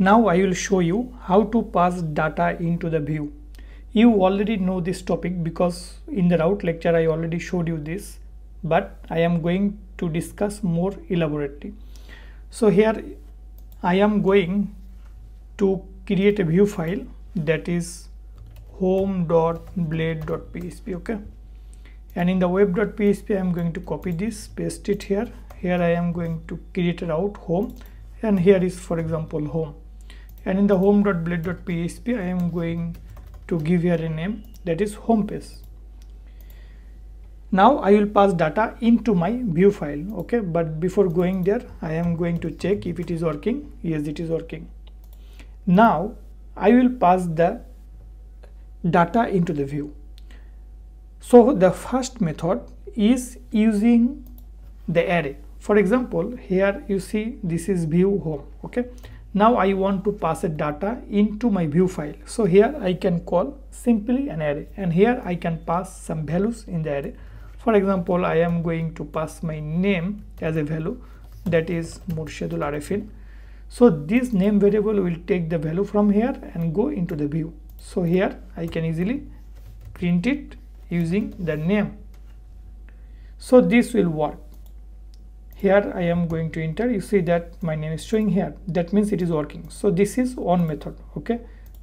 Now I will show you how to pass data into the view. You already know this topic because in the route lecture I already showed you this but I am going to discuss more elaborately. So here I am going to create a view file that is home.blade.php okay and in the web.php I am going to copy this paste it here here I am going to create a route home and here is for example home and in the home.blade.php I am going to give here a name that is home page now I will pass data into my view file okay? But before going there I am going to check if it is working. Yes it is working. Now I will pass the data into the view. So the first method is using the array. For example here you see this is view home okay now I want to pass a data into my view file. So here I can call simply an array and here I can pass some values in the array. For example I am going to pass my name as a value that is Murshidul Arefin. So this name variable will take the value from here and go into the view. So here I can easily print it using the name. So this will work here I am going to enter. You see that my name is showing here. That means it is working. So this is one method okay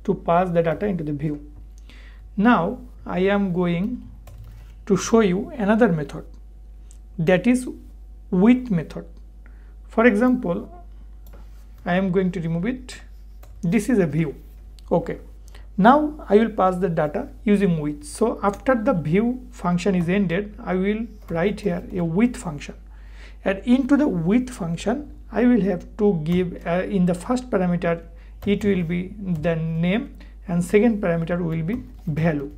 to pass the data into the view. Now I am going to show you another method. That is with method. For example I am going to remove it. This is a view okay. Now I will pass the data using with so after the view function is ended I will write here a with function and into the with function I will have to give uh, in the first parameter it will be the name and second parameter will be value.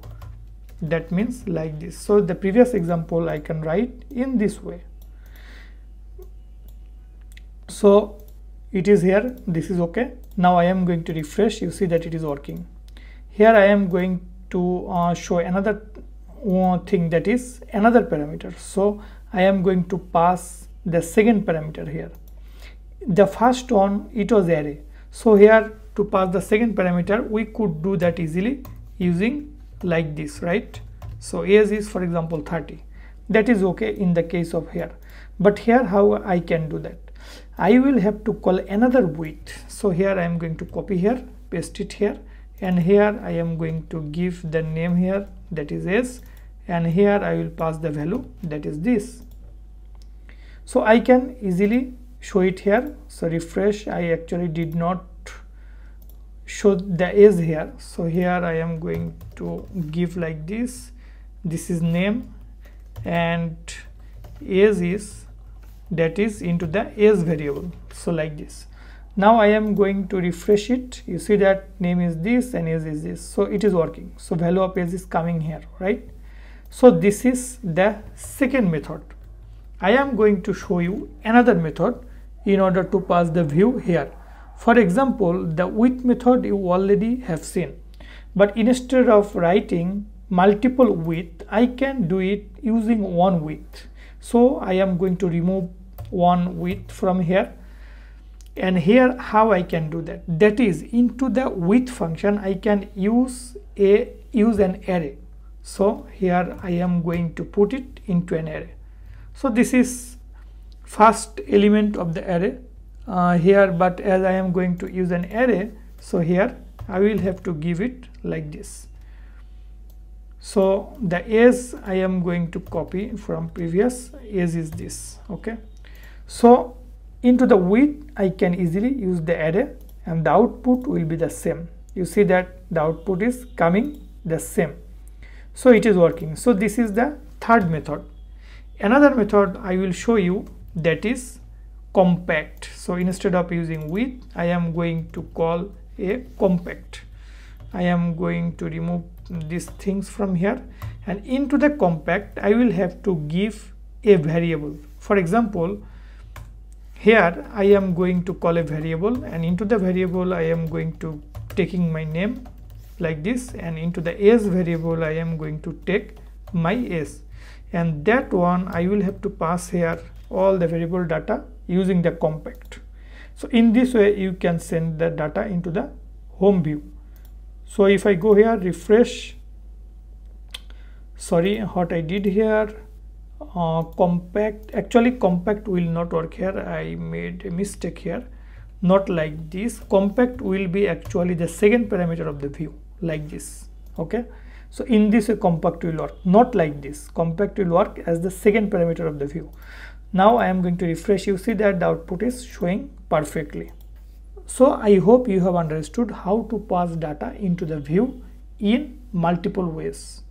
That means like this. So the previous example I can write in this way. So it is here. This is okay. Now I am going to refresh. You see that it is working. Here I am going to uh, show another uh, thing that is another parameter. So I am going to pass the second parameter here. The first one it was array. So here to pass the second parameter we could do that easily using like this right? So age is for example 30 that is okay in the case of here. But here how I can do that? I will have to call another with so here I am going to copy here paste it here and here I am going to give the name here that is s and here I will pass the value that is this so I can easily show it here. So refresh. I actually did not show the age here. So here I am going to give like this. This is name and age is that is into the age variable. So like this. Now I am going to refresh it. You see that name is this and age is this. So it is working. So value of age is coming here right? So this is the second method I am going to show you another method in order to pass the view here. For example, the with method you already have seen. But instead of writing multiple with, I can do it using one with. So I am going to remove one with from here. And here how I can do that. That is into the with function I can use a use an array. So here I am going to put it into an array so this is first element of the array uh, here but as I am going to use an array so here I will have to give it like this. So the s I am going to copy from previous s is this okay? So into the with I can easily use the array and the output will be the same. You see that the output is coming the same. So it is working. So this is the third method another method I will show you that is compact. So instead of using with I am going to call a compact. I am going to remove these things from here and into the compact I will have to give a variable. For example here I am going to call a variable and into the variable I am going to taking my name like this and into the s variable I am going to take my age and that one I will have to pass here all the variable data using the compact. So in this way you can send the data into the home view. So if i go here refresh. Sorry what i did here uh, compact actually compact will not work here. I made a mistake here. Not like this. Compact will be actually the second parameter of the view like this. Okay so in this way compact will work not like this. Compact will work as the second parameter of the view. Now i am going to refresh. You see that the output is showing perfectly. So i hope you have understood how to pass data into the view in multiple ways